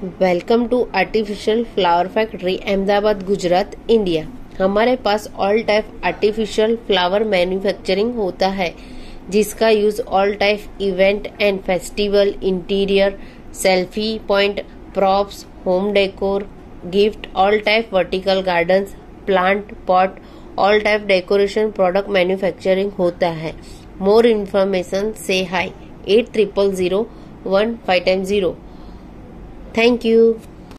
Welcome to artificial flower factory Ahmedabad Gujarat India हमारे पास all type artificial flower manufacturing होता है, जिसका use all type event and festival interior selfie point props home decor gift all type vertical gardens plant pot all type decoration product manufacturing होता है। More information से hi at triple zero one five time zero Thank you.